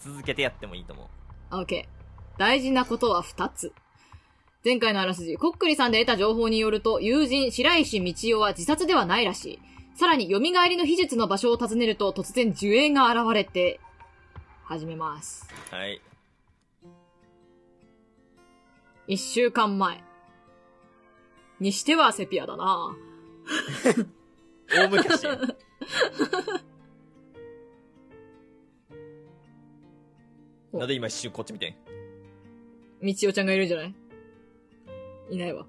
続けてやってもいいと思う。オッケー。大事なことは二つ。前回のあらすじ、コックリさんで得た情報によると、友人、白石道夫は自殺ではないらしい。さらに、蘇りの秘術の場所を訪ねると、突然呪霊が現れて、始めます。はい。一週間前。にしてはセピアだな 大昔。なんで今一瞬こっち見てん？みちおちゃんがいるんじゃない？いないわ。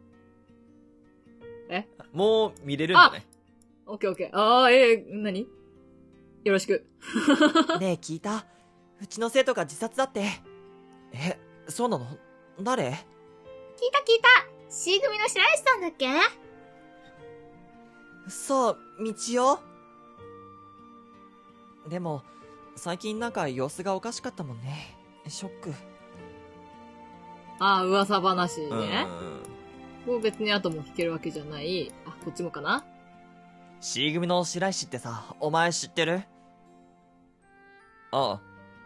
もう見れるんだね。オッケーオッケー。あー、えー、何？よろしく。ねえ聞いた。うちの生徒が自殺だって。えそうなの？誰？聞いた聞いた !C 組の白石さんだっけ？そう道よでも最近なんか様子がおかしかったもんねショックあー、噂話うん。ね。こう別に後も聞けるわけじゃない。あ、こっちもかな？C 組の白石ってさお前知ってる？ああ。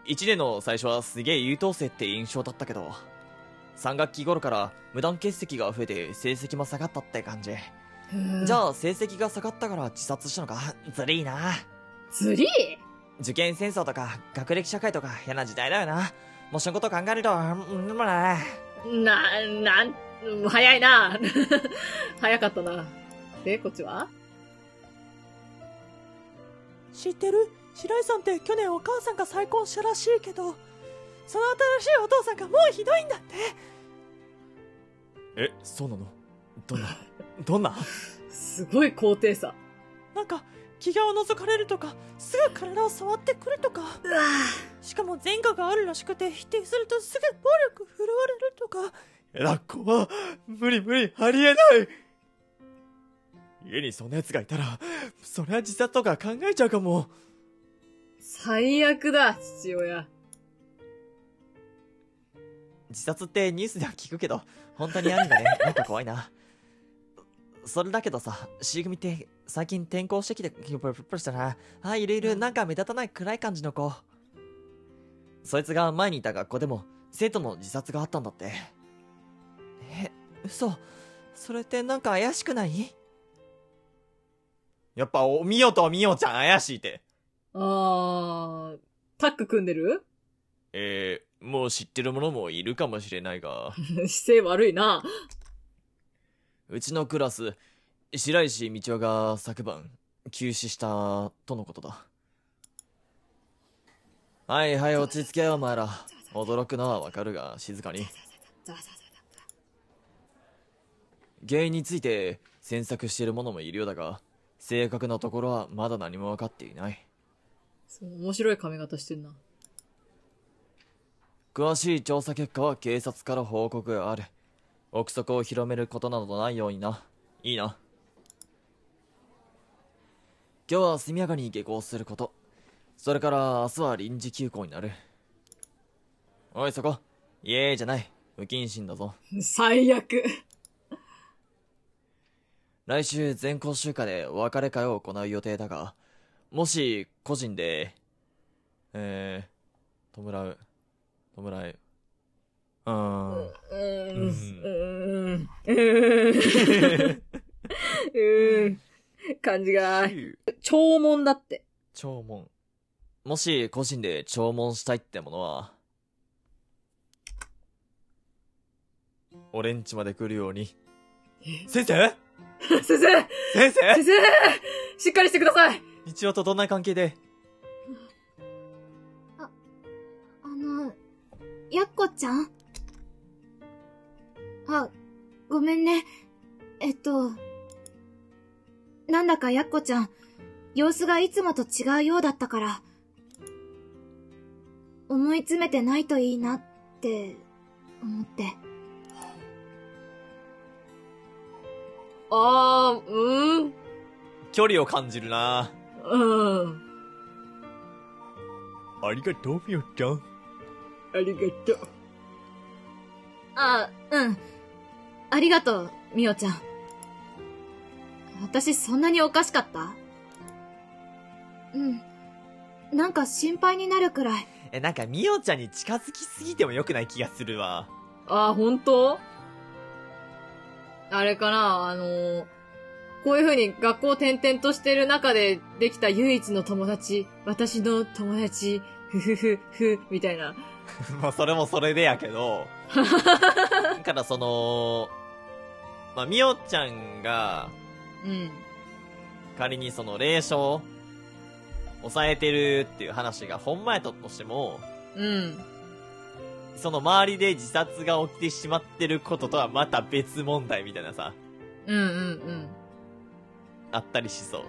一年の最初はすげえ優等生って印象だったけど、3学期頃から無断欠席が増えて成績も下がったって感じ。じあ、ゃあ成績が下がったから自殺したのか？ずるいな釣り受験戦争とか学歴社会とか嫌な時代だよな。もうそのこと考えるとうんでもなな、なん、うん早いな。早かったな。で、こっちは？知ってる？白石さんって去年お母さんが再婚したらしいけどその新しいお父さんがもうひどいんだって。え、そうなの？どんな、どんな？すごい高低差。なんか気がを覗かれるとかすぐ体を触ってくるとか。しかも前科があるらしくて否定するとすぐ暴力振るわれるとか。えらっこは、無理無理、ありえない。家にそんな奴がいたら、それは自殺とか考えちゃうかも。最悪だ、父親。自殺ってニュースでは聞くけど本当にあるんだね。なんか怖いなそれだけどさ C 組って最近転校してきてプルプルプルしたな。あいるいるなんか目立たない暗い感じの子。そいつが前にいた学校でも生徒の自殺があったんだって。え嘘。それってなんか怪しくない？やっぱ、お、みよとみよちゃん怪しいって。あー、タッグ組んでる？えー、もう知ってる者もいるかもしれないが、姿勢悪いな。うちのクラス、白石道夫が昨晩、急死した、とのことだ。はいはい、落ち着けよ、お前ら。驚くのはわかるが、静かに。原因について、詮索している者もいるようだが、正確なところはまだ何も分かっていない。面白い髪型してんな。詳しい調査結果は警察から報告がある。憶測を広めることなどないようにな。いいな。今日は速やかに下校すること。それから明日は臨時休校になる。おいそこ。イエーイじゃない。不謹慎だぞ。最悪。来週全校集会でお別れ会を行う予定だが、もし個人で、えー、弔う、弔う。うーん。うん。うん。うん。感じが、弔問だって。弔問。もし個人で弔問したいってものは、俺ん。ちまで来るように。先生先生先生先生しっかりしてください一応とどん。な関係でああの、やっこちゃん。あ、ごめんね。えっと、なんだかやっこちゃん、様子がいつもと違うようだったから、思い詰めてないといいなって思って。あー、うーん。距離を感じるなうん。ありがとう、みよちゃん。ありがとう。あ、うん。ありがとう、みおちゃん。私そんなにおかしかった？うん。なんか心配になるくらい。え、なんか、みおちゃんに近づきすぎても良くない気がするわ。あー、本当？あれかな？あのーこういう風に学校転々としてる中でできた唯一の友達、私の友達、ふふふふ、みたいな。まあ、それもそれでやけど。だから、その、まあ、みおちゃんが、うん。仮にその、霊障、抑えてるっていう話がほんまやったとしても、うん。その周りで自殺が起きてしまってることとはまた別問題みたいなさ、うんうんうん。あったりしそう。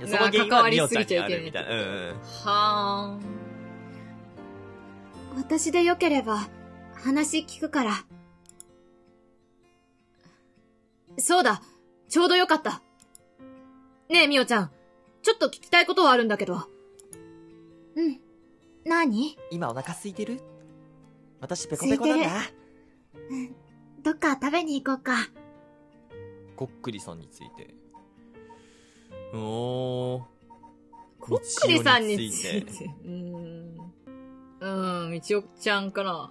いやなその原因関わりはみおちゃんにあるみたいな。うんうん。は私でよければ、話聞くから。そうだ。ちょうどよかった。ねえ、みおちゃん。ちょっと聞きたいことはあるんだけど。うん。何？今お腹空いてる？私ペコペコなんだ。どっか食べに行こうか。こっくりさんについて。おー。こっくりさんについて。うーん。うん、みちおちゃんかな。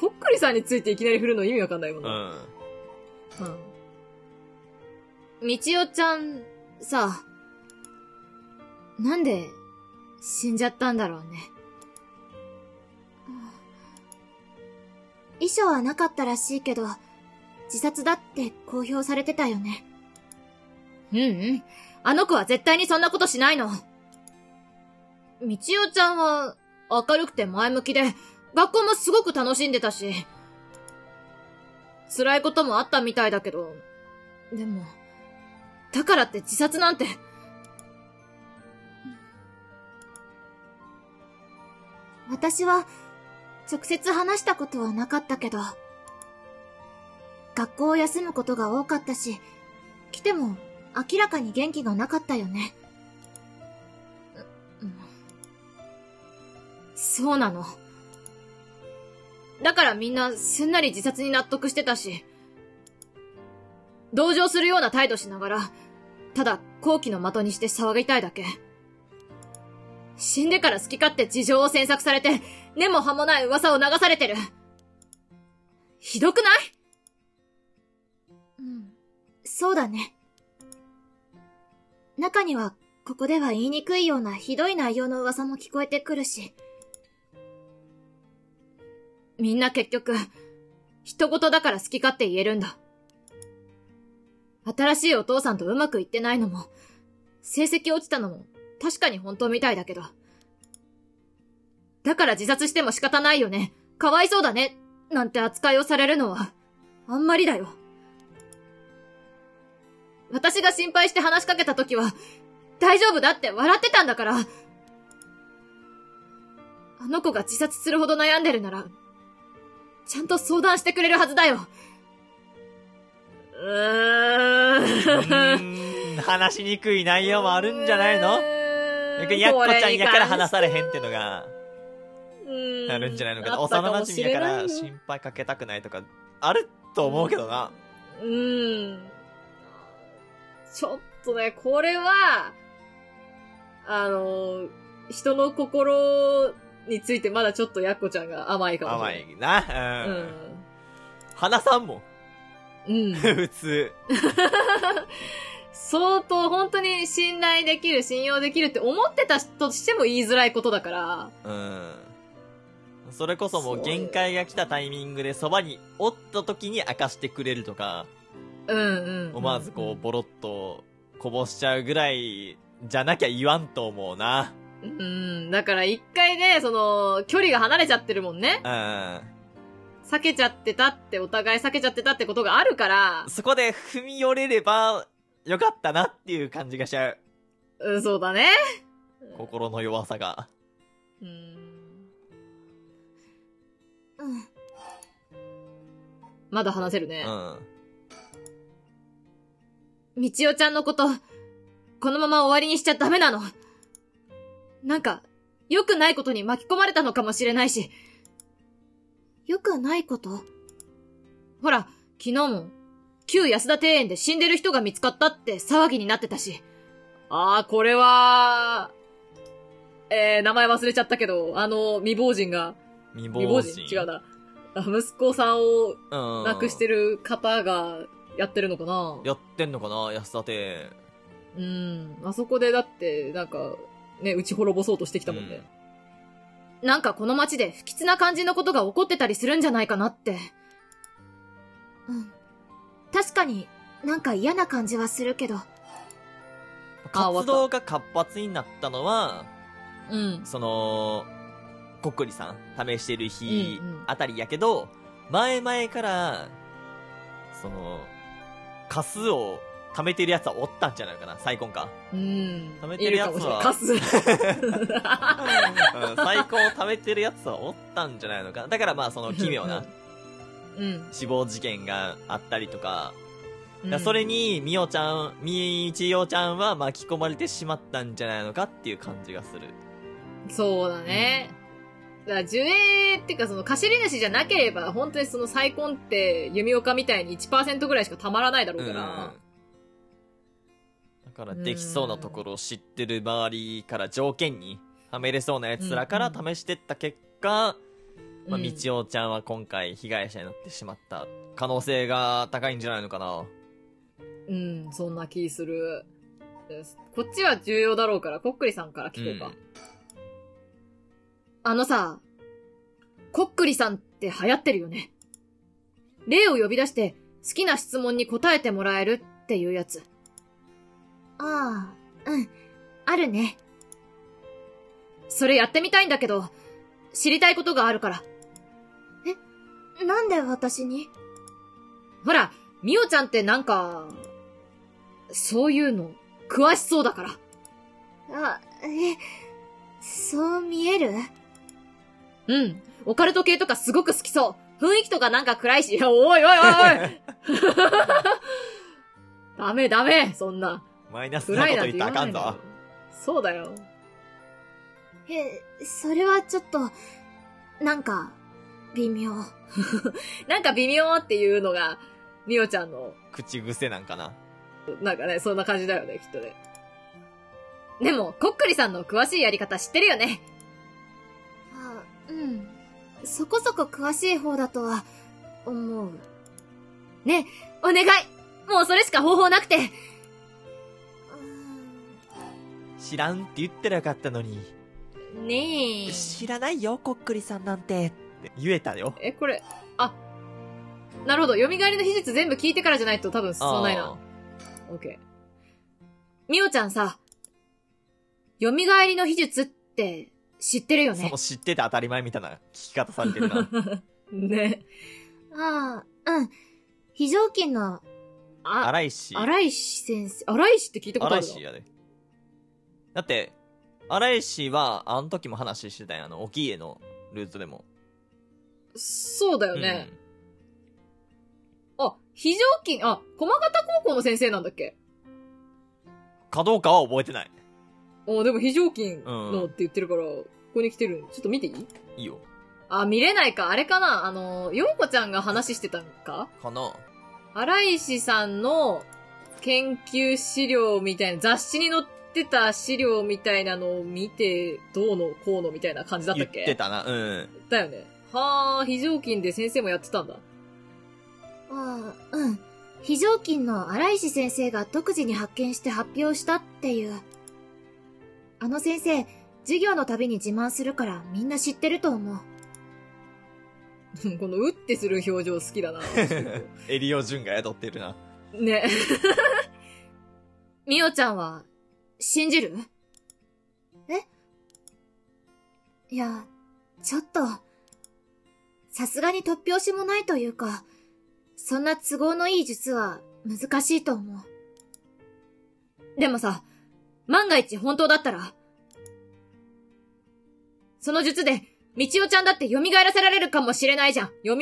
こっくりさんについていきなり振るの意味わかんないもんうな。ん。うん。みちおちゃん、さ、なんで死んじゃったんだろうね。遺書はなかったらしいけど、自殺だって公表されてたよね。うんうん。あの子は絶対にそんなことしないの。みちおちゃんは明るくて前向きで、学校もすごく楽しんでたし、辛いこともあったみたいだけど、でも、だからって自殺なんて、私は、直接話したことはなかったけど、学校を休むことが多かったし、来ても明らかに元気がなかったよね。そうなの。だからみんなすんなり自殺に納得してたし、同情するような態度しながら、ただ好奇の的にして騒ぎたいだけ。死んでから好き勝手事情を詮索されて、根も葉もない噂を流されてる。ひどくない？うん。そうだね。中には、ここでは言いにくいようなひどい内容の噂も聞こえてくるし、みんな結局、人事だから好き勝手言えるんだ。新しいお父さんとうまくいってないのも、成績落ちたのも、確かに本当みたいだけど。だから自殺しても仕方ないよね。かわいそうだね。なんて扱いをされるのは、あんまりだよ。私が心配して話しかけた時は、大丈夫だって笑ってたんだから。あの子が自殺するほど悩んでるなら、ちゃんと相談してくれるはずだよ。ううーん。ー ん話しにくい内容もあるんじゃないの？逆にやっこちゃんやから話されへんってのがあるんじゃないのかな。幼馴染やから心配かけたくないとか、あると思うけどな。うん。ちょっとね、これは、あの、人の心についてまだちょっとやっこちゃんが甘いかもし甘い。いな。ううん。話さんもん。ん。うん。普通。相当本当に信頼できる、信用できるって思ってたとしても言いづらいことだから、うん。それこそもう限界が来たタイミングでそばにおった時に明かしてくれるとか、うんうん。思わずこうボロッとこぼしちゃうぐらいじゃなきゃ言わんと思うな。うん。だから一回ね、その、距離が離れちゃってるもんね。うん。避けちゃってたって、お互い避けちゃってたってことがあるから、そこで踏み寄れればよかったなっていう感じがしちゃう。うん、そうだね。心の弱さが。うん。うん。まだ話せるね。うん。みちおちゃんのこと、このまま終わりにしちゃダメなの。なんか、良くないことに巻き込まれたのかもしれないし、よくないこと？ほら、昨日も、旧安田庭園で死んでる人が見つかったって騒ぎになってたし。ああ、これは、えー、名前忘れちゃったけど、あの、未亡人が、未未亡人？違うな。あ息子さんをうん。亡くしてる方がやってるのかな？やってんのかな安田亭。うん。あそこでだって、なんか、ね、打ち滅ぼそうとしてきたもんね。なんかこの街で不吉な感じのことが起こってたりするんじゃないかなって。うん。確かになんか嫌な感じはするけど。活動が活発になったのは、うん。その、こっくりさん、試してる日うんうんあたりやけど、前々から、その、カスを貯めてるやつはおったんじゃないかな、再婚か。うん。貯めてるやつは 再婚を貯めてるやつはおったんじゃないのかな。だからまあその奇妙なうん。死亡事件があったりとか、うん。それに、みおちゃん、みちよちゃんは巻き込まれてしまったんじゃないのかっていう感じがする。そうだね。だから、樹影っていうかその貸り主じゃなければ、本当にその再婚って、弓岡みたいに1%ぐらいしかたまらないだろうから。だからできそうなところを知ってる周りから条件にはめれそうなやつらから試してった結果、まあ、うんみちおちゃんは今回被害者になってしまった可能性が高いんじゃないのかな。うん、そんな気する。こっちは重要だろうから、こっくりさんから聞こうか。あのさ、こっくりさんって流行ってるよね。例を呼び出して好きな質問に答えてもらえるっていうやつ。ああ、うん。あるね。それやってみたいんだけど、知りたいことがあるから。なんで私に？ほら、みおちゃんってなんか、そういうの、詳しそうだから。あ、え、そう見える？うん。オカルト系とかすごく好きそう。雰囲気とかなんか暗いし。おいおいおいおい ダメダメ、そんな。マイナスなこと言ったらあかん言わないのよぞ。。そうだよ。え、それはちょっと、なんか、微妙。なんか微妙っていうのが、みおちゃんの、口癖なんかな。なんかね、そんな感じだよね、きっとね。でも、こっくりさんの詳しいやり方知ってるよね。あ、うん。そこそこ詳しい方だとは、思う。ね、お願いもうそれしか方法なくて。知らんって言ったらよかったのに。ねえ。知らないよ、こっくりさんなんて。って言えたよ。え、これ、あ、なるほど。蘇りの秘術全部聞いてからじゃないと多分進まないな。オッケー。みおちゃんさ、蘇りの秘術って知ってるよね？その。知ってて当たり前みたいな聞き方されてるな。ね。ああ、うん。非常勤の、あ、荒石。荒石先生。荒石って聞いたことあるの？荒石やで。だって、荒石は、あの時も話してたんや、あの、沖家のルートでも。そうだよね。あ、非常勤、あ、駒形高校の先生なんだっけ？うん。かどうかは覚えてない。あ、でも非常勤のって言ってるから、ここに来てる。ちょっと見ていい？いいよ。あ、見れないか。あれかな？あの、ようこちゃんが話してたんか？かな荒石さんの研究資料みたいな、雑誌に載ってた資料みたいなのを見て、どうのこうのみたいな感じだった言っけ？ってたな。うん。だよね。はあ、非常勤で先生もやってたんだ。ああ、うん。非常勤の荒石先生が独自に発見して発表したっていう。あの先生、授業のたびに自慢するからみんな知ってると思う。このうってする表情好きだな。エリオジュンが宿ってるな。ね。みおちゃんは、信じる？え？いや、ちょっと、さすがに突拍子もないというか、そんな都合のいい術は難しいと思う。でもさ、万が一本当だったら、その術で、みちおちゃんだって蘇らせられるかもしれないじゃん。蘇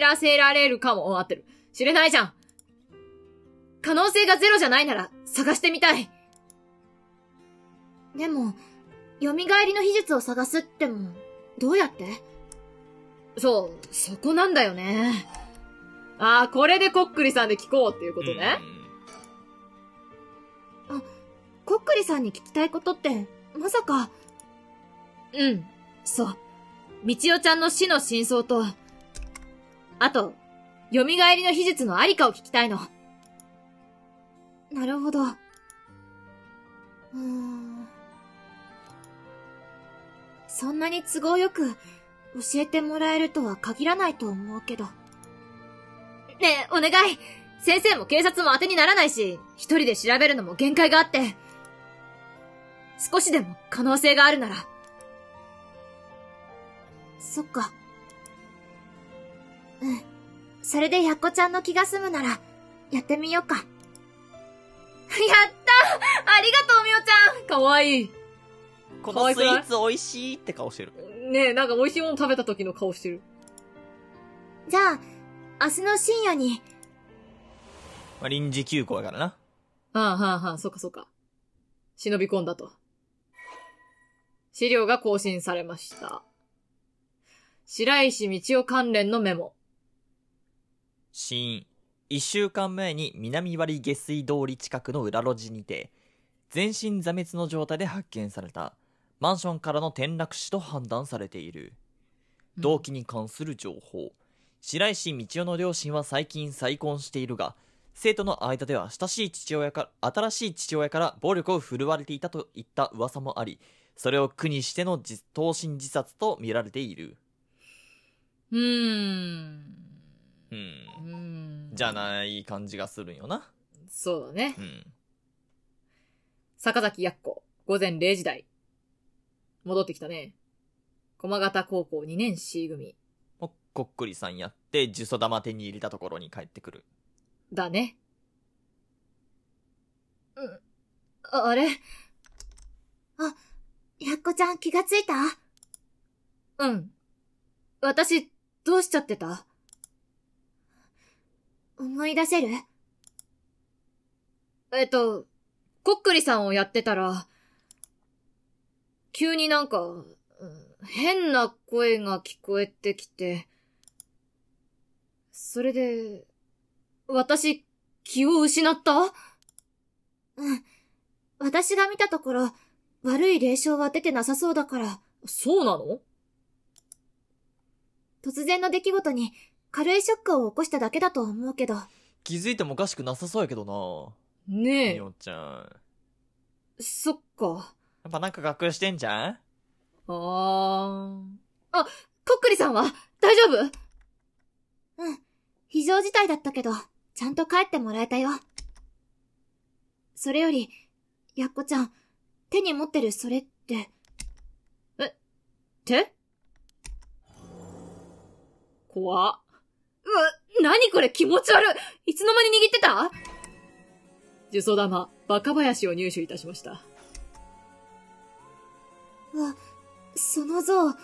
らせられるかも、お合ってる。知れないじゃん。可能性がゼロじゃないなら、探してみたい。でも、蘇りの秘術を探すっても、どうやって？そう、そこなんだよね。ああ、これでこっくりさんで聞こうっていうことね。こっくりさんに聞きたいことって、まさか、うん、そう。みちおちゃんの死の真相と、あと、蘇りの秘術のありかを聞きたいの。なるほど。うーん。そんなに都合よく教えてもらえるとは限らないと思うけど。ねえ、お願い先生も警察も当てにならないし、一人で調べるのも限界があって。少しでも可能性があるなら。そっか。うん。それでやっこちゃんの気が済むなら、やってみようか。やったありがとう、みおちゃんかわいい。このスイーツ美味しいって顔してる。ねえ、なんか美味しいもの食べた時の顔してる。じゃあ、明日の深夜に、まあ、臨時休校やからな。はあはあはあ、そっかそっか。忍び込んだと。資料が更新されました。白石道夫関連のメモ。死因。一週間前に南割下水通り近くの裏路地にて、全身座滅の状態で発見された、マンションからの転落死と判断されている。動機に関する情報。白石道夫の両親は最近再婚しているが、生徒の間では親しい父親から、新しい父親から暴力を振るわれていたといった噂もあり、それを苦にしての自投身自殺と見られている。うーん。う。うんん。じゃない感じがするんよな。そうだねう。ん。坂崎やっこ、午前0時台。戻ってきたね。駒形高校2年 C 組。もうこっくりさんやって、呪詛玉手に入れたところに帰ってくる。だね。うん。ああれ？やっこちゃん気がついた？うん。私、どうしちゃってた？思い出せる？えっと、こっくりさんをやってたら、急になんか、うん変な声が聞こえてきて、それで、私、気を失った？うん。私が見たところ、悪い霊障は出てなさそうだから、そうなの？突然の出来事に軽いショックを起こしただけだと思うけど、気づいてもおかしくなさそうやけどなねえ、みおちゃん。そっか。やっぱなんか隠してんじゃん？あー。あ、こっくりさんは？大丈夫？うん。非常事態だったけど、ちゃんと帰ってもらえたよ。それより、やっこちゃん、手に持ってるそれって、え？手？怖っ。うわ、なにこれ気持ち悪いいつの間に握ってた？呪詛玉、バカ林を入手いたしました。うわ、その像、も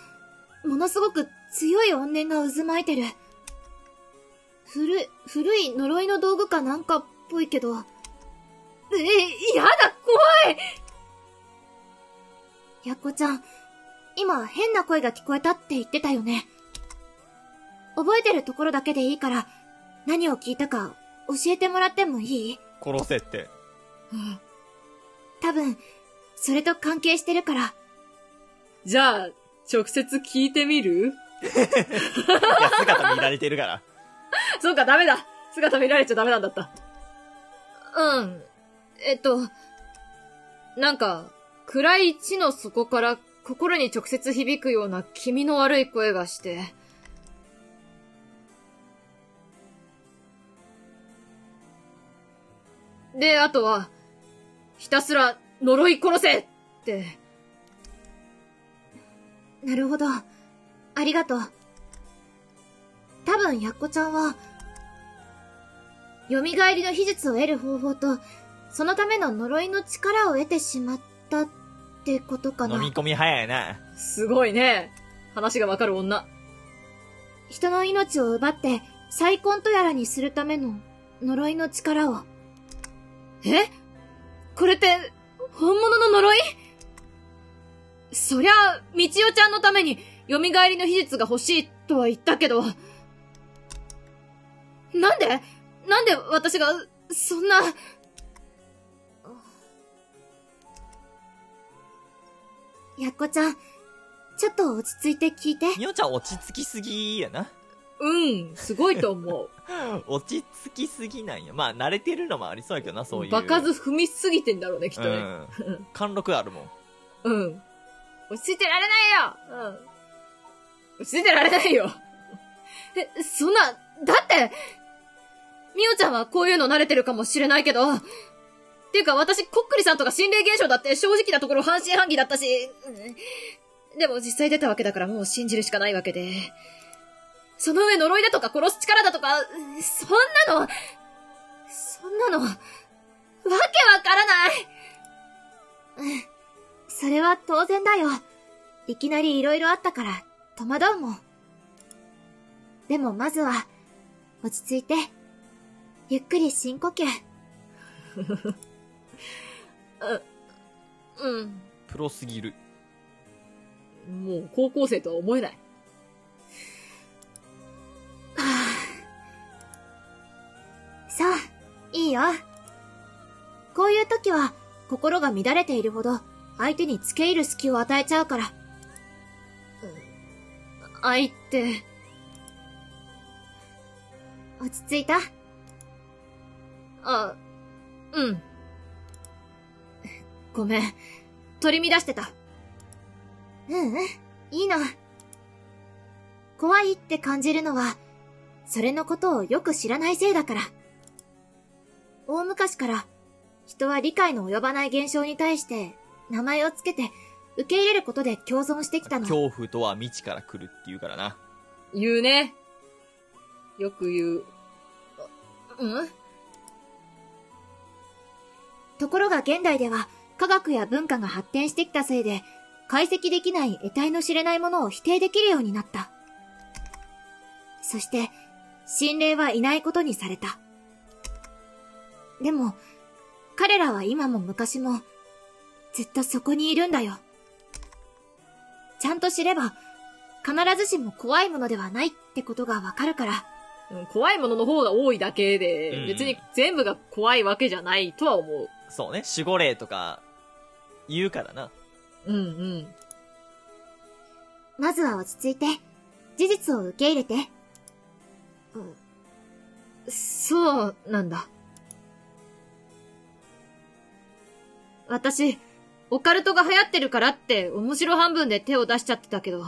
のすごく強い怨念が渦巻いてる。古い、古い呪いの道具かなんかっぽいけど、え、やだ、怖いやっこちゃん、今変な声が聞こえたって言ってたよね。覚えてるところだけでいいから、何を聞いたか教えてもらってもいい？殺せって。多分、それと関係してるから。じゃあ、直接聞いてみる？いや、姿見られてるから。そうか、ダメだ姿見られちゃダメなんだった。うん。えっと、なんか、暗い地の底から心に直接響くような気味の悪い声がして。で、あとは、ひたすら呪い殺せって。なるほど。ありがとう。多分、やっこちゃんは、蘇りの秘術を得る方法と、そのための呪いの力を得てしまったってことかな飲。み込み早いな。すごいね。話がわかる女。人の命を奪って、再婚とやらにするための呪いの力を。え？これって、本物の呪い？そりゃ、みちおちゃんのために、蘇りの秘術が欲しいとは言ったけど、なんで？なんで私が、そんな、やっこちゃん、ちょっと落ち着いて聞いて。みおちゃん落ち着きすぎやな。うん、すごいと思う。落ち着きすぎなんや。まあ、慣れてるのもありそうやけどな、そういう。場数踏みすぎてんだろうね、きっとね。うん。貫禄あるもん。うん。落ち着いてられないようん。落ち着いてられないよ え、そんな、だって、みおちゃんはこういうの慣れてるかもしれないけど、っていうか私、こっくりさんとか心霊現象だって正直なところ半信半疑だったし、うんでも実際出たわけだからもう信じるしかないわけで。その上呪いだとか殺す力だとか、うんそんなの、そんなの、わけわからないうん。それは当然だよ。いきなり色々あったから、戸惑うもん。でもまずは、落ち着いて、ゆっくり深呼吸。うん。プロすぎる。もう高校生とは思えない。そう、いいよ。こういう時は、心が乱れているほど、相手に付け入る隙を与えちゃうから。相手、落ち着いた？あ、うん。ごめん。取り乱してた。ううん、いいの。怖いって感じるのは、それのことをよく知らないせいだから。大昔から、人は理解の及ばない現象に対して、名前をつけて、受け入れることで共存してきたの。恐怖とは未知から来るって言うからな。言うね。よく言う。うん？ところが現代では、科学や文化が発展してきたせいで、解析できない得体の知れないものを否定できるようになった。そして、心霊はいないことにされた。でも、彼らは今も昔も、ずっとそこにいるんだよ。ちゃんと知れば、必ずしも怖いものではないってことがわかるから。うん怖いものの方が多いだけで、うん別に全部が怖いわけじゃないとは思う。そうね、守護霊とか、言うからな。うんうん。まずは落ち着いて、事実を受け入れて。そうなんだ。私、オカルトが流行ってるからって面白半分で手を出しちゃってたけど。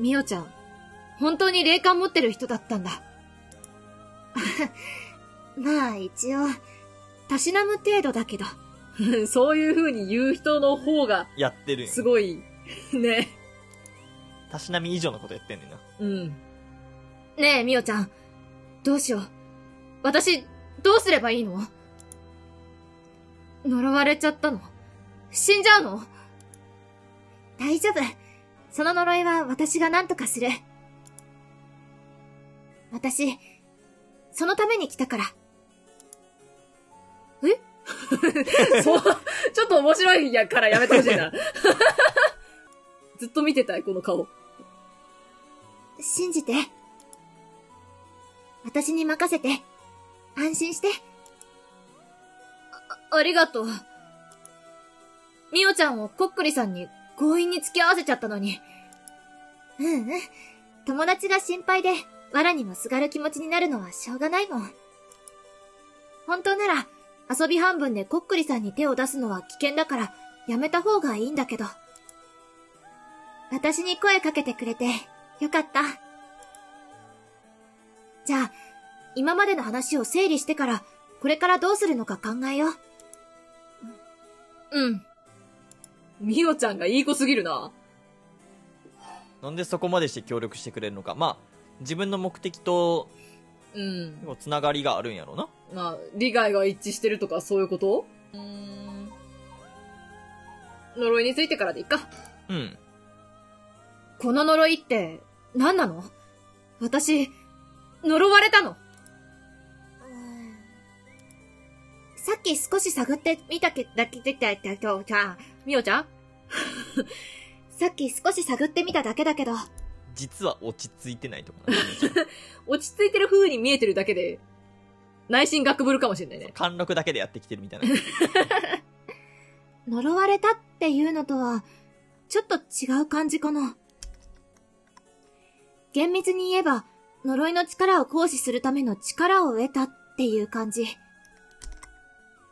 みおちゃん、本当に霊感持ってる人だったんだ。まあ一応、たしなむ程度だけど。そういう風に言う人の方がやってるすごい。ね。たしなみ以上のことやってんねんな。うん。ねえ、みおちゃん。どうしよう。私、どうすればいいの？呪われちゃったの？死んじゃうの？大丈夫。その呪いは私が何とかする。私、そのために来たから。そう、ちょっと面白いやからやめてほしいな。ずっと見てたい、この顔。信じて。私に任せて。安心して。ありがとう。みおちゃんをこっくりさんに強引に付き合わせちゃったのに。うんうん。友達が心配で、藁にもすがる気持ちになるのはしょうがないもん。本当なら、遊び半分でこっくりさんに手を出すのは危険だから、やめた方がいいんだけど。私に声かけてくれて、よかった。じゃあ、今までの話を整理してから、これからどうするのか考えよう。うん。みおちゃんがいい子すぎるな。なんでそこまでして協力してくれるのか。まあ、自分の目的と、うん。つながりがあるんやろうな。まあ、利害が一致してるとかそういうこと？うーん。呪いについてからでいいか。うん。この呪いって、何なの？私、呪われたのさっき少し探ってみたけだけでだけど、じゃあ、みおちゃん？さっき少し探ってみただけだけど、実は落ち着いてないとかな。落ち着いてる風に見えてるだけで、内心学ぶるかもしれないね。貫禄だけでやってきてるみたいな。呪われたっていうのとは、ちょっと違う感じかな。厳密に言えば、呪いの力を行使するための力を得たっていう感じ。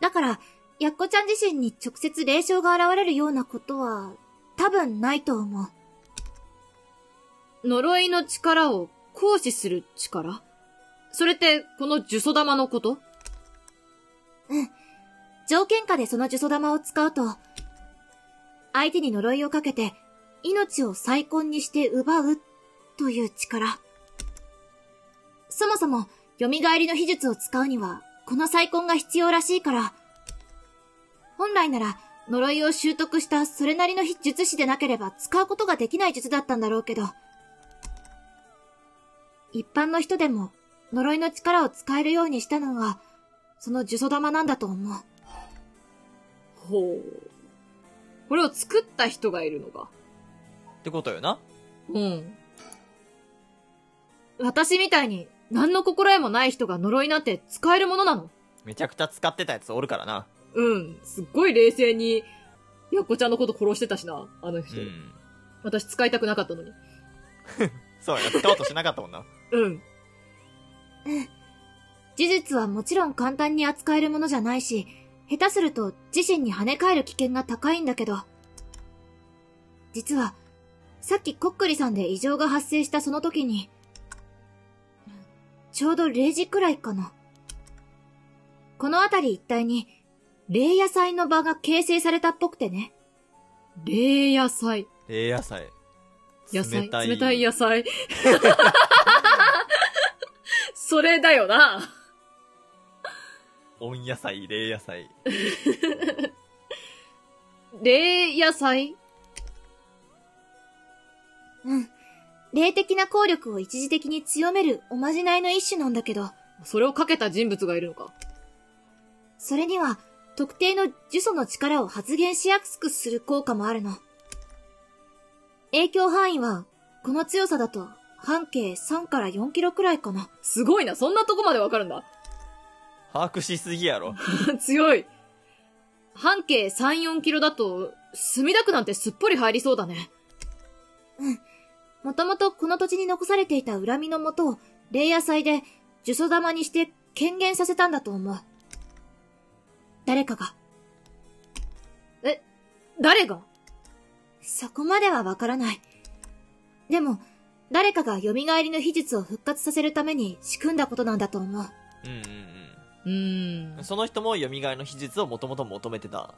だから、やっこちゃん自身に直接霊障が現れるようなことは、多分ないと思う。呪いの力を行使する力？それって、この呪詛玉のこと？条件下でその呪詛玉を使うと、相手に呪いをかけて、命を再婚にして奪う、という力。そもそも、蘇りの秘術を使うには、この再婚が必要らしいから、本来なら、呪いを習得したそれなりの術師でなければ使うことができない術だったんだろうけど、一般の人でも呪いの力を使えるようにしたのは、その呪詛玉なんだと思う。ほう。これを作った人がいるのか。ってことよな。うん。私みたいに何の心得もない人が呪いなんて使えるものなの？めちゃくちゃ使ってたやつおるからな。うん。すっごい冷静に、やっこちゃんのこと殺してたしな、あの人。うん。私使いたくなかったのに。そうやな、使おうとしなかったもんな。うん。事実はもちろん簡単に扱えるものじゃないし、下手すると自身に跳ね返る危険が高いんだけど、実は、さっきコックリさんで異常が発生したその時に、ちょうど0時くらいかな。この辺り一帯に、霊野菜の場が形成されたっぽくてね。冷野菜。冷野菜。野菜。冷たい。冷たい野菜。それだよな。温野菜、冷野菜。冷野菜？うん。霊的な効力を一時的に強めるおまじないの一種なんだけど、それをかけた人物がいるのか。それには、特定の呪詛の力を発現しやすくする効果もあるの。影響範囲は、この強さだと、半径3から4キロくらいかな。すごいな、そんなとこまでわかるんだ。把握しすぎやろ。強い。半径3、4キロだと、墨田区なんてすっぽり入りそうだね。もともとこの土地に残されていた恨みのもとを、霊野祭で、呪詛玉にして権限させたんだと思う。誰かが。誰が？そこまではわからない。でも、誰かが蘇りの秘術を復活させるために仕組んだことなんだと思う。うんうんうーうんん。。その人も蘇りの秘術をもともと求めてた。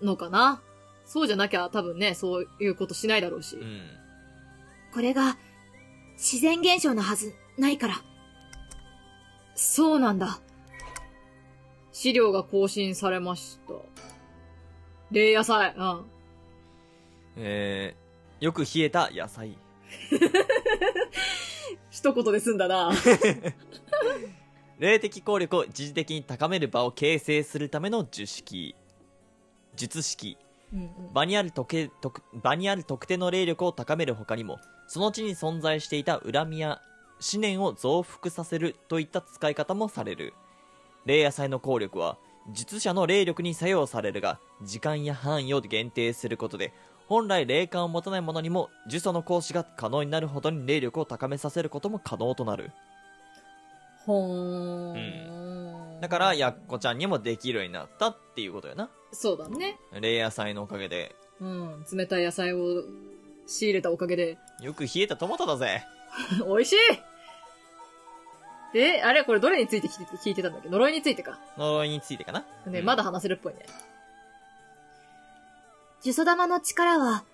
のかな？そうじゃなきゃ多分ね、そういうことしないだろうし。うん。これが、自然現象のはず、ないから。そうなんだ。資料が更新されました。冷野菜。うん。えー、よく冷えた野菜。一言で済んだな。霊的効力を一時的に高める場を形成するための術式。術式。うんうん。場にある特特場にある特定の霊力を高める他にもその地に存在していた恨みや思念を増幅させるといった使い方もされる。霊野菜の効力は術者の霊力に作用されるが時間や範囲を限定することで本来霊感を持たない者にも呪詛の行使が可能になるほどに霊力を高めさせることも可能となる。ほーん。だからやっこちゃんにもできるようになったっていうことよなそうだね。霊野菜のおかげでうん。冷たい野菜を仕入れたおかげで。よく冷えたトマトだぜ 美味しいえ、あれこれどれについて聞いてたんだっけ？呪いについてか。呪いについてかなね、うんまだ話せるっぽいね。呪詛玉の力は、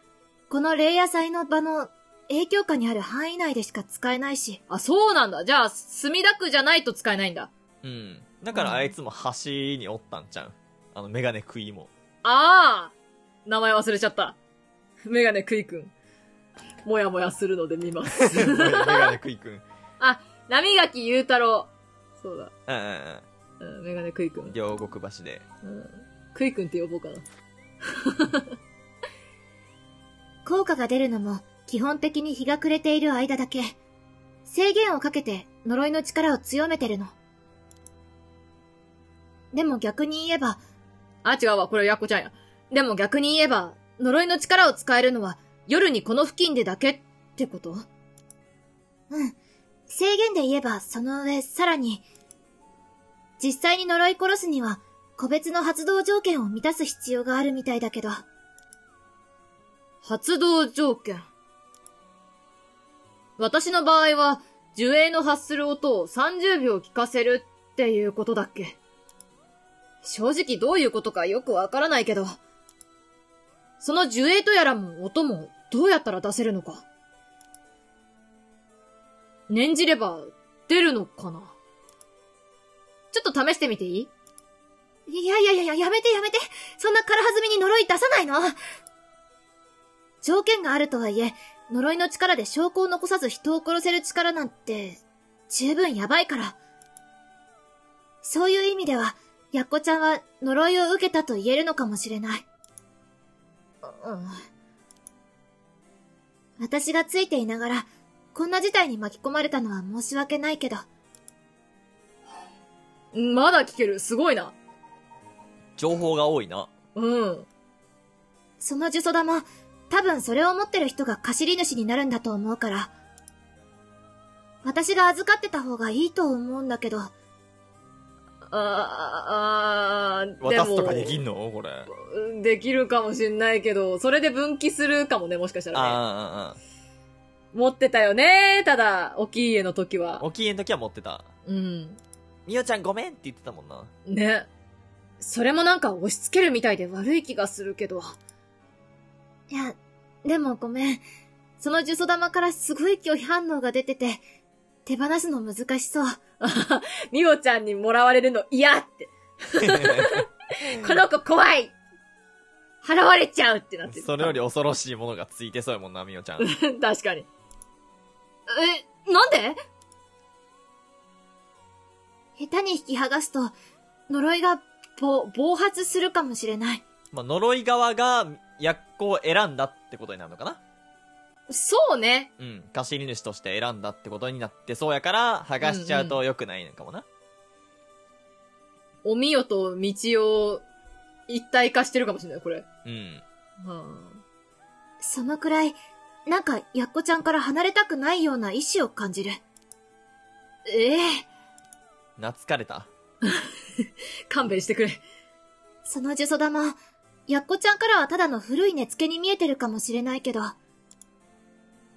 この霊野祭の場の影響下にある範囲内でしか使えないし、あ、そうなんだ。じゃあ、墨田区じゃないと使えないんだ。うん。だからあいつも橋におったんちゃう？あの、メガネ食いも。ああ名前忘れちゃった。メガネクイくん。もやもやするので見ます。メガネ食いくん。あ、波垣雄太郎。そうだ。うんうんうん、メガネクイくん。。両国橋で。うん。クイくんって呼ぼうかな。効果が出るのも基本的に日が暮れている間だけ。制限をかけて呪いの力を強めてるの。でも逆に言えば、あ、違うわ。これやっこちゃんや。でも逆に言えば、呪いの力を使えるのは、夜にこの付近でだけってこと？うん。制限で言えばその上、さらに、実際に呪い殺すには、個別の発動条件を満たす必要があるみたいだけど。発動条件？私の場合は、樹影の発する音を30秒聞かせるっていうことだっけ？正直どういうことかよくわからないけど、その樹影とやらも音もどうやったら出せるのか。念じれば出るのかなちょっと試してみていい？いやいやいや、やめてやめて。そんな軽はずみに呪い出さないの。条件があるとはいえ、呪いの力で証拠を残さず人を殺せる力なんて、十分やばいから。そういう意味では、やっこちゃんは呪いを受けたと言えるのかもしれない。うん。私がついていながら、こんな事態に巻き込まれたのは申し訳ないけど、まだ聞ける。すごいな。情報が多いな。うん。その呪詛玉、多分それを持ってる人が貸しり主になるんだと思うから、私が預かってた方がいいと思うんだけど、ああ、渡すとかできんの？これ。できるかもしんないけど、それで分岐するかもね、もしかしたらね。あ持ってたよね、ただ、大きい家の時。は。おきえの時は持ってた。うん。みおちゃんごめんって言ってたもんな。ね。それもなんか押し付けるみたいで悪い気がするけど。いや、でもごめん。その呪詛玉からすごい拒否反応が出てて、手放すの難しそう。みおちゃんにもらわれるの嫌って。この子怖い払われちゃうってなってる。それより恐ろしいものがついてそうやもんな、みおちゃん。確かに。え、なんで？下手に引き剥がすと、呪いがぼ暴発するかもしれない。まあ、呪い側が、薬効を選んだってことになるのかな？そうね。うん。貸し主として選んだってことになってそうやから、剥がしちゃうと良くないのかもな。おみよとみちお、一体化してるかもしれない、これ。うん。はそのくらい、なんか、やっこちゃんから離れたくないような意志を感じる。ええ懐かれた？勘弁してくれ。その呪詛玉、やっこちゃんからはただの古い根付けに見えてるかもしれないけど、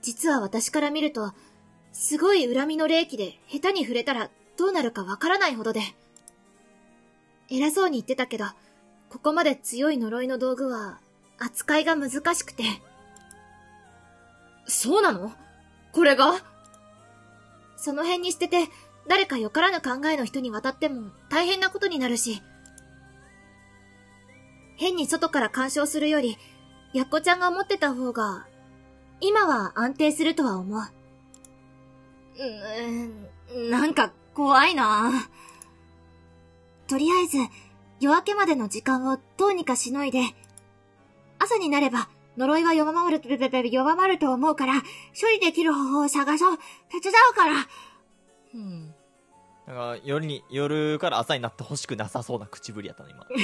実は私から見ると、すごい恨みの霊気で下手に触れたらどうなるかわからないほどで。偉そうに言ってたけど、ここまで強い呪いの道具は、扱いが難しくて、そうなの？これが？その辺に捨てて、誰かよからぬ考えの人に渡っても大変なことになるし、変に外から干渉するより、やっこちゃんが持ってた方が、今は安定するとは思う。うーん、なんか怖いなとりあえず、夜明けまでの時間をどうにかしのいで、朝になれば呪いは弱まる、弱まると思うから、処理できる方法を探そう。手伝うから。うん。だから、夜に、夜から朝になって欲しくなさそうな口ぶりやったの、今。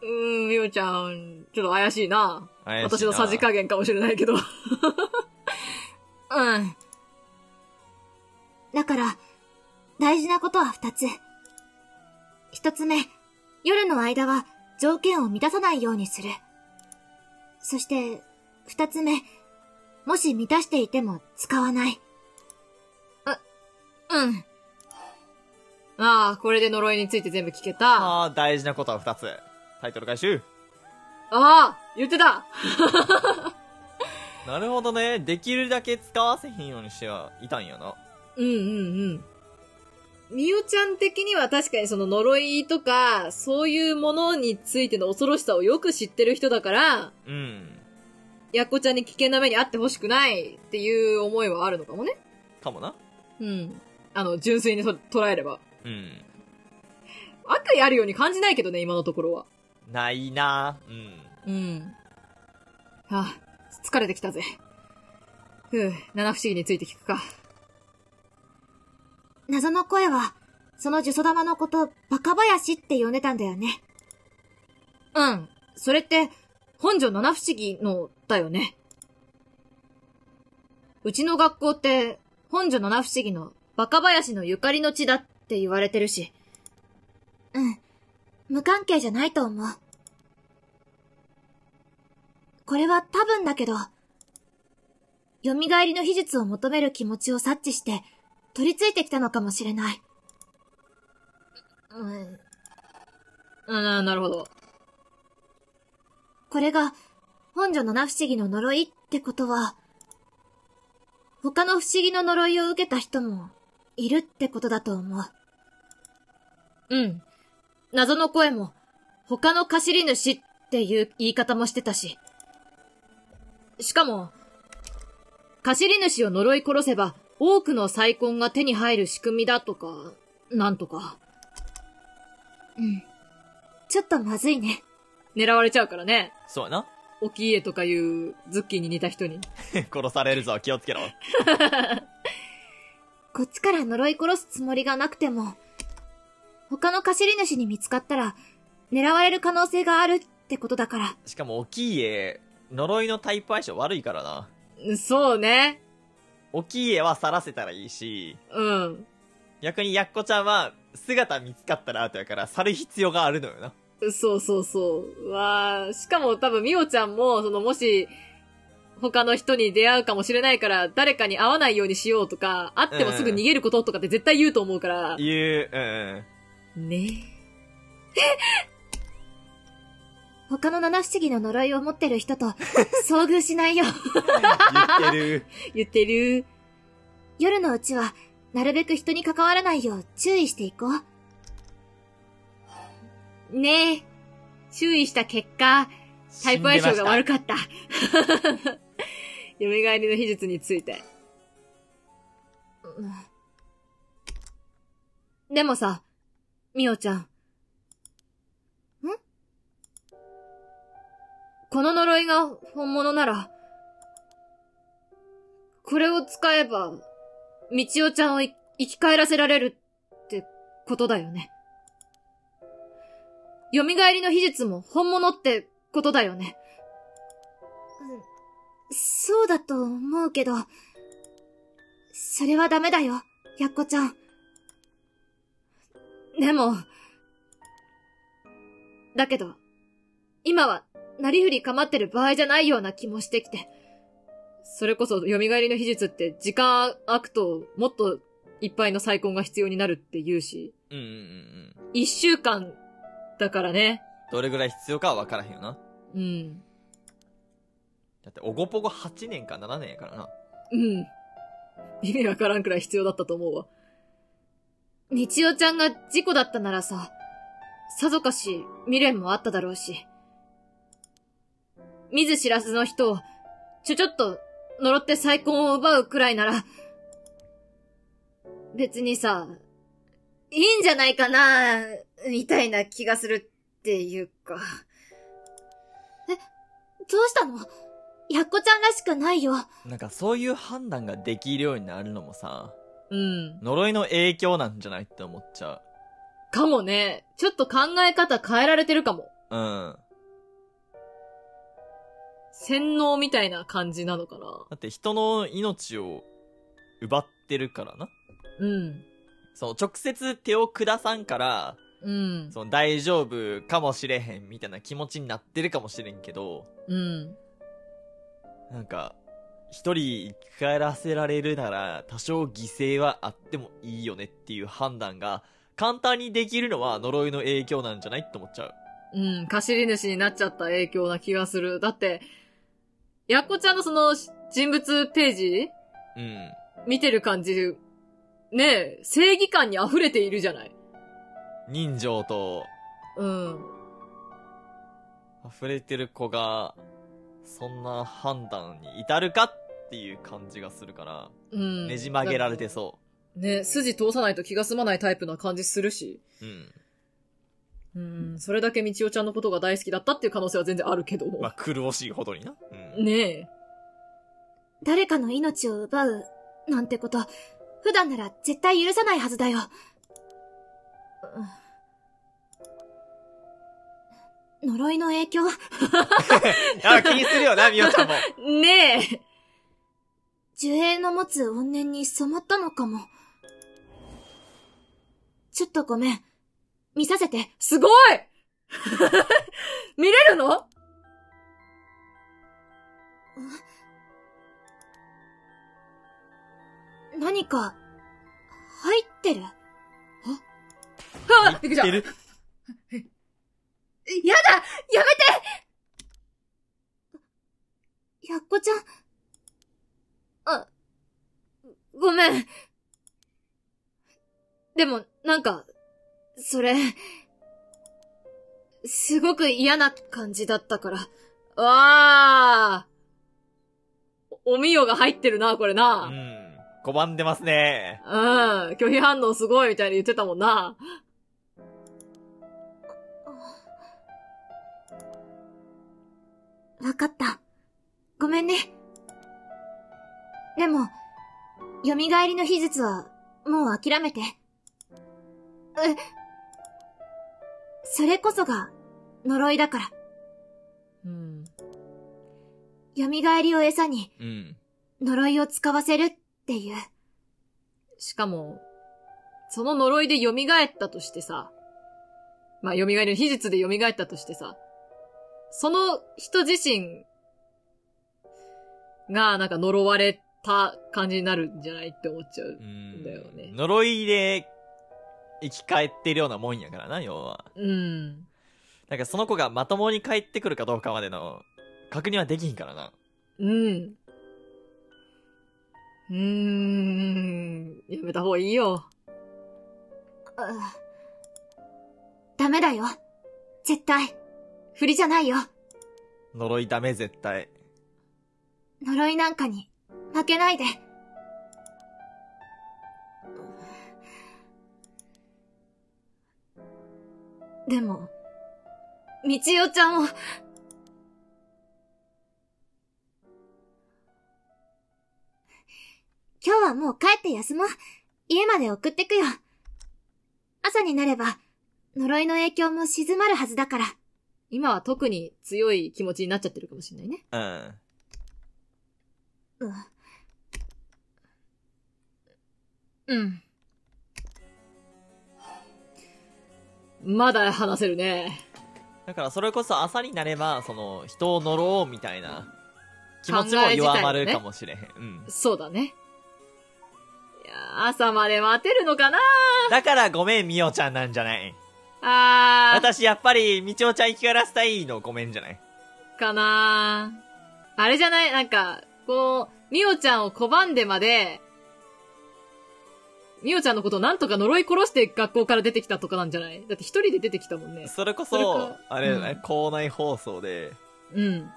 うーん、みおちゃん、ちょっと怪しいな。私のさじ加減かもしれないけど。うん。だから、大事なことは二つ。一つ目、夜の間は条件を満たさないようにする。そして、二つ目、もし満たしていても使わない。うん。ああ、これで呪いについて全部聞けた。あああ、大事なことは二つ。タイトル回収。あー、言ってた なるほどね。できるだけ使わせへんようにしてはいたんやな。うんうんうん。みおちゃん的には確かにその呪いとか、そういうものについての恐ろしさをよく知ってる人だから、うん。やっこちゃんに危険な目に遭ってほしくないっていう思いはあるのかもね。かもな。うん。あの、純粋にと捉えれば。うん。悪意あるように感じないけどね、今のところは。ないなうん。うん。あ、疲れてきたぜ。ふう、七不思議について聞くか。謎の声は、その呪詛玉のこと、バカ林って呼んでたんだよね。うん。それって、本所七不思議のだよね。うちの学校って、本所七不思議のバカ林のゆかりの地だって言われてるし。うん。無関係じゃないと思う。これは多分だけど、蘇りの秘術を求める気持ちを察知して、取り付いてきたのかもしれない。うん。あなるほど。これが、本所七不思議の呪いってことは、他の不思議の呪いを受けた人も、いるってことだと思う。うん。謎の声も、他の貸しり主っていう言い方もしてたし。しかも、貸しり主を呪い殺せば、多くの再婚が手に入る仕組みだとか、なんとか。うん。ちょっとまずいね。狙われちゃうからね。そうやな。おき家とかいうズッキーに似た人に。殺されるぞ、気をつけろ。こっちから呪い殺すつもりがなくても、他の貸しり主に見つかったら、狙われる可能性があるってことだから。しかも、大きい家、呪いのタイプ相性悪いからな。そうね。大きい家は去らせたらいいし、うん。逆にやっこちゃんは、姿見つかったら後やから、去る必要があるのよな。そうそうそう。わあしかも多分みおちゃんも、そのもし、他の人に出会うかもしれないから、誰かに会わないようにしようとか、会ってもすぐ逃げることとかって絶対言うと思うから。言う、うんうん。ね他の七不思議の呪いを持ってる人と 遭遇しないよ。言ってる。言ってる。夜のうちは、なるべく人に関わらないよう注意していこう。ねえ。注意した結果、タイプ相性が悪かった。蘇りの秘術について。でもさ、みおちゃん。この呪いが本物なら、これを使えば、みちおちゃんをい生き返らせられるってことだよね。蘇りの秘術も本物ってことだよね。そうだと思うけど、それはダメだよ、やっこちゃん。でも、だけど、今は、なりふり構ってる場合じゃないような気もしてきて。それこそ、蘇りの秘術って時間空くと、もっといっぱいの再婚が必要になるって言うし、うんうんうんうん。一週間、だからね。どれぐらい必要かは分からへんよな。うん。だって、おごぽご8年か7年やからな。うん。意味わからんくらい必要だったと思うわ。みちおちゃんが事故だったならさ、さぞかし未練もあっただろうし。見ず知らずの人を、ちょちょっと呪って再婚を奪うくらいなら、別にさ、いいんじゃないかな、みたいな気がするっていうか。どうしたの？やっこちゃんらしくないよ。なんか、そういう判断ができるようになるのもさ、うん。呪いの影響なんじゃないって思っちゃかもね。ちょっと考え方変えられてるかも。う。うん。洗脳みたいな感じなのかな？だって人の命を奪ってるからな。うん。そう、直接手を下さんから、うん。その大丈夫かもしれへんみたいな気持ちになってるかもしれんけど、うん。なんか、一人生き返らせられるなら多少犠牲はあってもいいよねっていう判断が簡単にできるのは呪いの影響なんじゃない？って思っちゃう。うん。貸しり主になっちゃった影響な気がする。だって、やっこちゃんのその人物ページうん。見てる感じ、ねえ、正義感に溢れているじゃない。人情とうん。溢れてる子が、そんな判断に至るかっていう感じがするから、うん。ねじ曲げられてそね、筋通さないと気が済まないタイプな感じするし。う。うん。うん。それだけみちおちゃんのことが大好きだったっていう可能性は全然あるけど。まあ、苦しいほどにな。うん。ねえ。誰かの命を奪う、なんてこと、普段なら絶対許さないはずだよ。呪いの影響？あ、気にするよな、みおちゃんも。ねえ。樹影の持つ怨念に染まったのかも。ちょっとごめん。見させて。すごい！見れるの？何か、入ってる？はっびっくりした。てるやだ！やめて！やっこちゃん。あ、ごめん。でも、なんか、それ、すごく嫌な感じだったから。わー。おみよが入ってるな、これうな。ん。拒んでますね。うん。拒否反応すごいみたいに言ってたもんな。わかった。ごめんね。でも、蘇りの秘術は、もう諦めて。え、それこそが、呪いだから。うん。蘇りを餌に、うん。呪いを使わせるっていう。しかも、その呪いで蘇ったとしてさ、まあ蘇りの秘術で蘇ったとしてさ、その人自身がなんか呪われた感じになるんじゃないって思っちゃうう。んだよね呪いで生き返ってるようなもんやからな、要は。うん。なんかその子がまともに帰ってくるかどうかまでの確認はできひんからな。うん。うーん。やめた方がいいよ。ダメだよ。絶対。振りじゃないよ。呪いダメ絶対。呪いなんかに、負けないで。でも、みちおちゃんを、今日はもう帰って休もう。家まで送ってくよ。朝になれば、呪いの影響も静まるはずだから。今は特に強い気持ちになっちゃってるかもしれないね。うん。うん。うん。まだ話せるね。だからそれこそ朝になれば、その、人を呪おうみたいな気持ちも弱まるねかもしれへん。うん。そうだね。いやー朝まで待てるのかなだからごめん、みおちゃんなんじゃないあー。私やっぱり、みちおちゃん生き返らせたいのごめんじゃないかなあれじゃない？なんか、こう、みおちゃんを拒んでまで、みおちゃんのことをなんとか呪い殺して学校から出てきたとかなんじゃない？だって一人で出てきたもんね。それこそれそか、あれじゃない、うん校内放送でうん。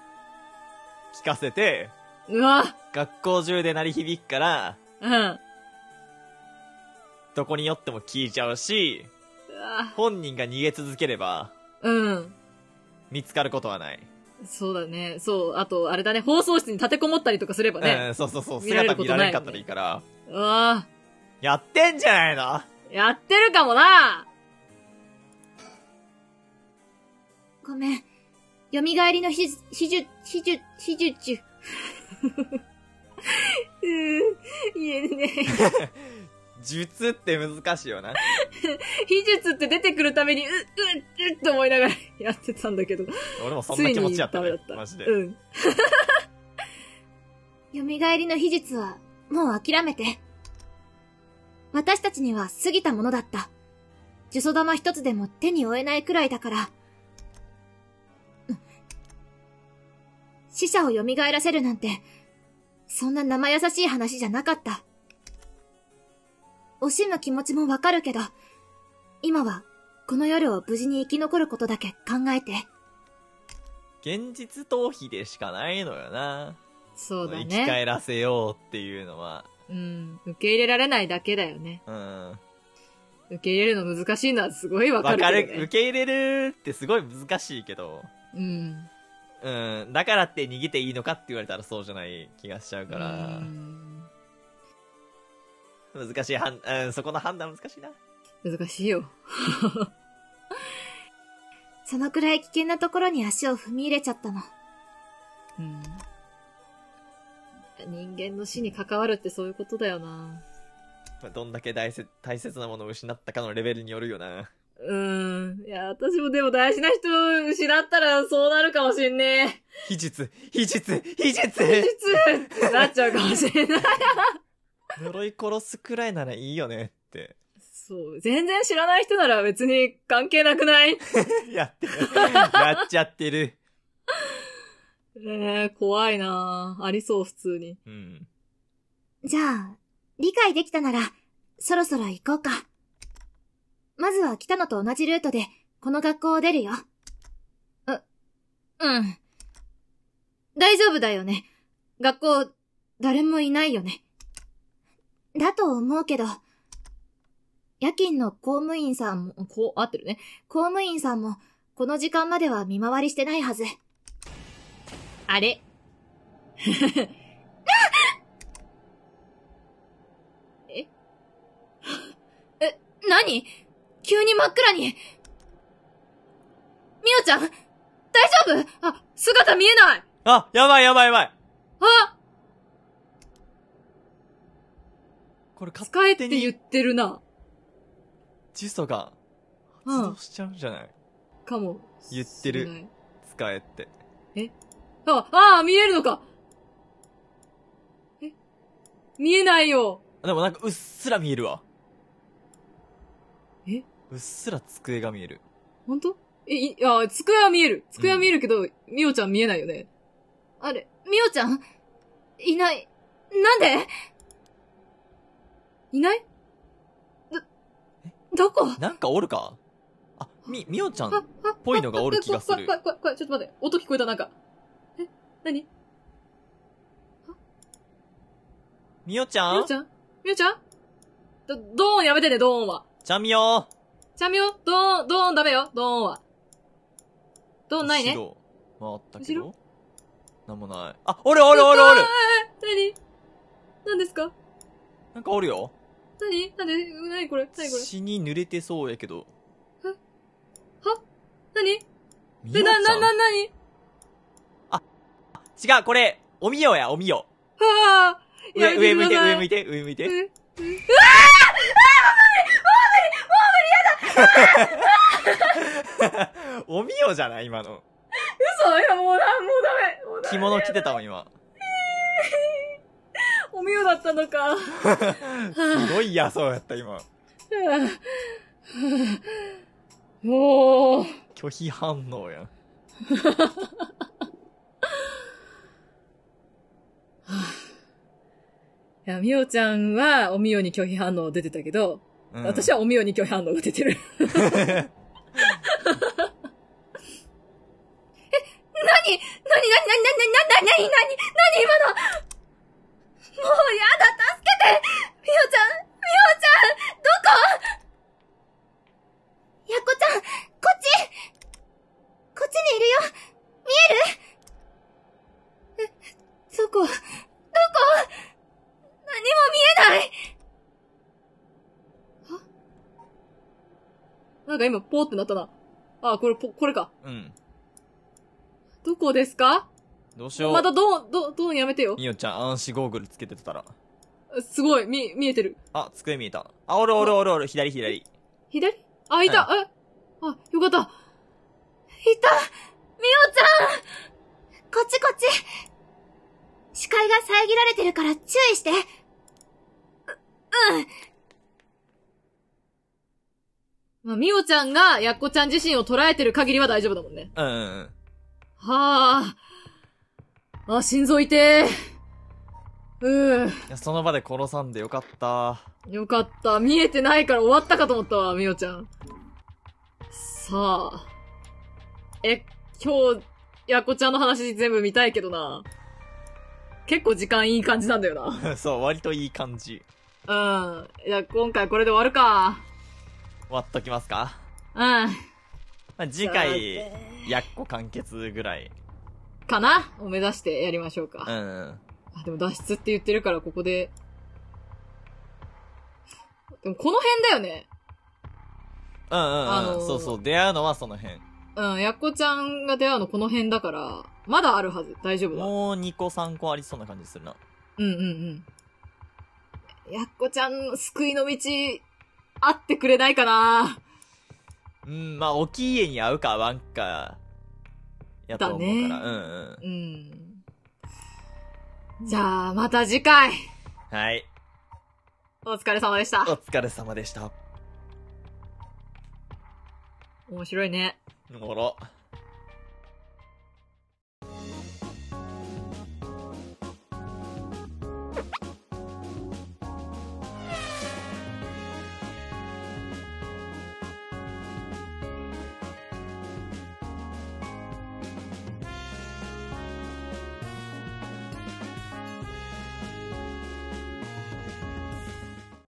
聞かせて、うわ学校中で鳴り響くから、うん。うどこによっても聞いちゃうし、わ本人が逃げ続ければ、うん。見つかることはない。そうだね。そう。あと、あれだね。放送室に立てこもったりとかすればうね。ん、そうそうそう、姿見られんかったらいいから、うわやってんじゃないの？やってるかもなごめん。蘇りの秘術、秘術、秘術、秘術。うーん。言えねえ。術って難しいよな。秘術って出てくるために、う、う、うって思いながら やってたんだけど。俺もそんな気持ちやったねった。マジで。うん。蘇りの秘術は、もう諦めて。私たちには過ぎたものだった。呪詛玉一つでも手に負えないくらいだから。うん死者を蘇らせるなんて、そんな生優しい話じゃなかった。惜しむ気持ちもわかるけど、今は、この夜を無事に生き残ることだけ考えて。現実逃避でしかないのよな。そうだ生きね。返らせようっていうのは。うん。受け入れられないだけだよね。うん。受け入れるの難しいのはすごいわかわかるけど、ね。る。受け入れるってすごい難しいけど。うん。うん。だからって逃げていいのかって言われたらそうじゃない気がしちゃうから。うん難しい判、うん、そこの判断難しいな。難しいよ。そのくらい危険なところに足を踏み入れちゃったの。うん。人間の死に関わるってそういうことだよな。どんだけ大切大切なものを失ったかのレベルによるよな。うーん。いや、私もでも大事な人を失ったらそうなるかもしんねえ。秘術秘術秘術実ってなっちゃうかもしれない。呪い殺すくらいならいいよねって。そう。全然知らない人なら別に関係なくない？やってる。やっちゃってる。えー、怖いなありそう、普通に。うん。じゃあ、理解できたなら、そろそろ行こうか。まずは来たのと同じルートで、この学校を出るよ。う、うん。大丈夫だよね。学校、誰もいないよね。だと思うけど、夜勤の公務員さんも、こう、合ってるね。公務員さんも、この時間までは見回りしてないはず。あれ え？え、何？急に真っ暗に。みおちゃん大丈夫？あ、姿見えないあ、やばいやばいやばい。あこれ勝使えっ手にて言ってるな。呪詛がうん発動しちゃうんじゃない、かも。言ってる。使えって。あ、ああ、見えるのかえ？見えないよ。でもなんかうっすら見えるわ。え？うっすら机が見える。ほんとえ、い、あ、机は見える。机は見えるけど、みおちゃん見えないよね。あれ、みおちゃん？いない。なんで？いない？どこ？なんかおるか？あ、み、みおちゃんあ、あ、ぽいのがおる気がする怖い怖い怖い怖い、ちょっと待って。音聞こえた、なんか。え、なにみおちゃん？みおちゃん？みおちゃん？ド、ドーンやめてね、ドーンは。ちゃんみおちゃんみお、ドーン、ドーンダメよ、ドーンは。ドーンないね？後ろ回ったけ後どなんもない。あ、おるおるおるおる。あーなに何？ですか？なんかおるよ。なになんで、なにこれ？なにこれ？血に濡れてそうやけど。なにえ、みおちな、な、な、ゃんなに違う、これ、おみよや、おみよ。はぁ上、上向いて、上向いいて、上向いて。て。おみよじゃない今の。嘘いや、もうな、もうダメ。もうダメ着物着てたもん、今。おみよだったのか。すごい嫌そうやった、今。もう、拒否反応やん。いや、みおちゃんはおみよに拒否反応出てたけど、うん。私はおみよに拒否反応が出てる。何何何何何何何何何今の。もうやだ助けて。みおちゃんみおちゃんどこ？やっこちゃんこっち。こっちにいるよ。見える？え、どこどこ？何も見えないなんか今、ポーってなったな。あ、これ、ポこれか。うん。どこですか？どうしよう。またドーン、ドドーンやめてよ。みおちゃん、暗視ゴーグルつけてたら。すごい、み、見えてる。あ、机見えた。あ、おるおるおるおる、左左。左？あ、いた、え？あ、よかった。いたみおちゃんこっちこっち視界が遮られてるから注意してう、うんまあ、みおちゃんが、やっこちゃん自身を捉えてる限りは大丈夫だもんね。うんうんうん。はあ。あ、心臓痛え。うー。いや、その場で殺さんでよかった。よかった。見えてないから終わったかと思ったわ、みおちゃん。さあ。え、今日、やっこちゃんの話全部見たいけどな。結構時間いい感じなんだよな。そう、割といい感じ。うん。いや、今回これで終わるか。終わっときますか？うん。まあ、次回、やっこ完結ぐらい。かな？を目指してやりましょうか。うんうん。あ、でも脱出って言ってるからここで。でもこの辺だよね。うんうんうん。あのーそうそう、出会うのはその辺。ううん、やっこちゃんが出会うのこの辺だから、まだあるはず。大丈夫だ。もう2個3個ありそうな感じするな。うんうんうん。やっこちゃん、救いの道、あってくれないかなうん、まあ、大きい家に合うか合わんか、やと思うから。だねうんうん。うん。じゃあ、また次回、はい。お疲れ様でしたお。疲れ様でした。面白いね。おもろ。